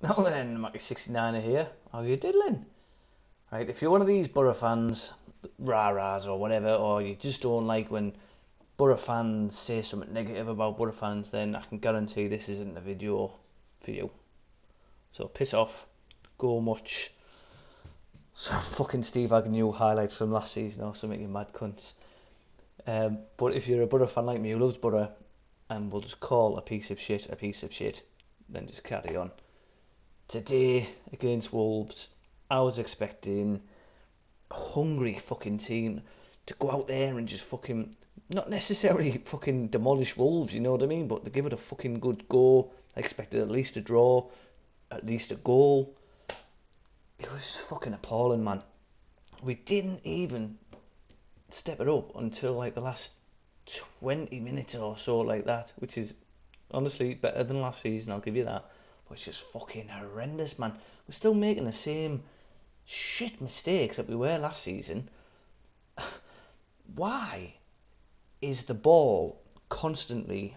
Now then, Mackey69 here. How you diddling? Right, if you're one of these Boro fans, rah-rahs or whatever, or you just don't like when Boro fans say something negative about Boro fans, then I can guarantee this isn't the video for you. So piss off, go watch some fucking Steve Agnew highlights from last season or something, you mad cunts. Um, but if you're a Boro fan like me who loves Boro, and will just call a piece of shit a piece of shit, then just carry on. Today against Wolves, I was expecting a hungry fucking team to go out there and just fucking not necessarily fucking demolish Wolves, you know what I mean, but to give it a fucking good go. I expected at least a draw, at least a goal. It was fucking appalling, man. We didn't even step it up until like the last 20 minutes or so, like that, which is honestly better than last season, I'll give you that which is fucking horrendous, man. We're still making the same shit mistakes that we were last season. Why is the ball constantly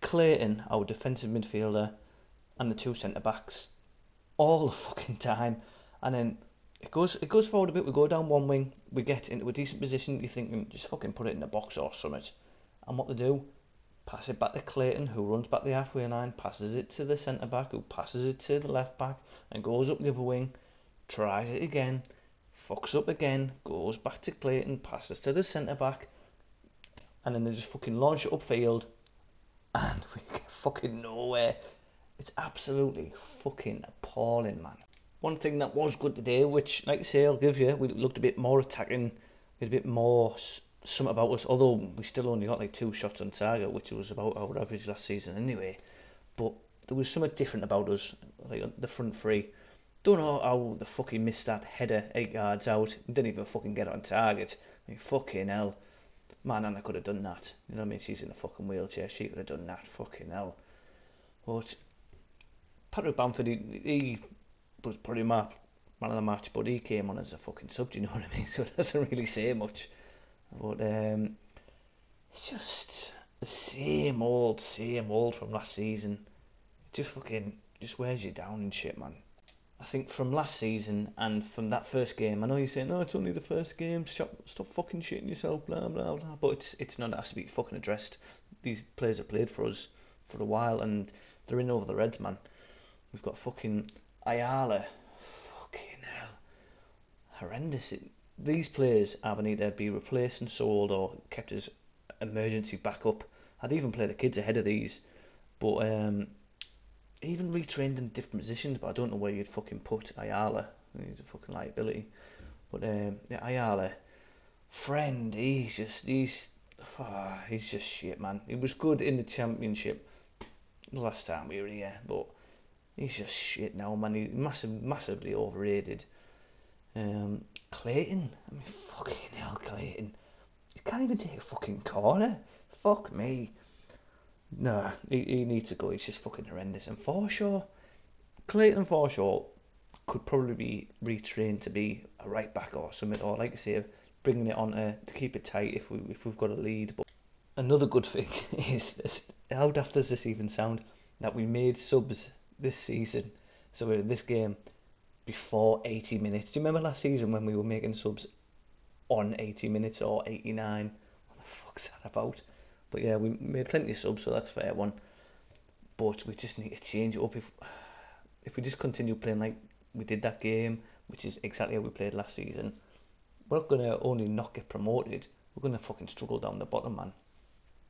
Clayton, our defensive midfielder, and the two centre backs all the fucking time, and then it goes it goes forward a bit. We go down one wing, we get into a decent position. You think mm, just fucking put it in the box or something, and what they do, pass it back to Clayton, who runs back the halfway line, passes it to the centre back, who passes it to the left back, and goes up the other wing, tries it again, fucks up again, goes back to Clayton, passes to the centre back, and then they just fucking launch it upfield, and we get fucking nowhere. It's absolutely fucking appalling, man. One thing that was good today, which, like I say, I'll give you, we looked a bit more attacking, a bit more something about us, although we still only got like two shots on target, which was about our average last season anyway. But there was something different about us, like the front three. Don't know how the fucking missed that header eight yards out. Didn't even fucking get on target. I mean, fucking hell. Man, Anna could have done that. You know what I mean? She's in a fucking wheelchair. She could have done that. Fucking hell. But Patrick Bamford, he, he was pretty much man of the match, but he came on as a fucking sub. Do you know what I mean? So it doesn't really say much. But um, it's just the same old, same old from last season. Just fucking just wears you down and shit, man. I think from last season and from that first game, I know you're saying, no, it's only the first game, stop, stop fucking shitting yourself, blah, blah, blah. But it's, it's not, it has to be fucking addressed. These players have played for us for a while and they're in over the Reds, man. We've got fucking Ayala. Fucking hell. Horrendous. It, these players either need to be replaced and sold or kept as emergency backup. I'd even play the kids ahead of these, but um, even retrained in different positions. But I don't know where you'd fucking put Ayala. He's a fucking liability. But um, yeah, Ayala, Friend, he's just he's oh, he's just shit, man. He was good in the championship the last time we were here, but he's just shit now, man. He's massive, massively overrated. Um, Clayton, I mean, fucking hell, Clayton. You can't even take a fucking corner. Fuck me. No, he, he needs to go. He's just fucking horrendous. And Forshaw, Clayton Forshaw could probably be retrained to be a right back or something, or like I say, bringing it on to, to keep it tight if we if we've got a lead. But another good thing is this, how daft does this even sound? That we made subs this season, so in this game, before 80 minutes. Do you remember last season when we were making subs on 80 minutes or 89? What the fuck's that about? But yeah, we made plenty of subs, so that's fair one. But we just need to change it up. If if we just continue playing like we did that game, which is exactly how we played last season, we're not gonna only not get promoted. We're gonna fucking struggle down the bottom, man.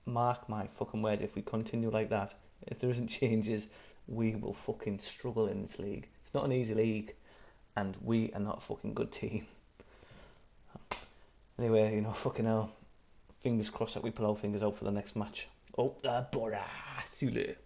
Mark my fucking words. If we continue like that, if there isn't changes, we will fucking struggle in this league. It's not an easy league and we are not a fucking good team. Anyway, you know, fucking hell. Fingers crossed that we pull our fingers out for the next match. Oh, uh, Boro. See you later.